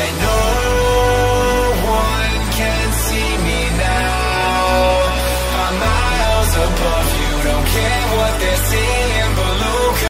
And no one can see me now. I'm miles above, you don't care what they're seeing.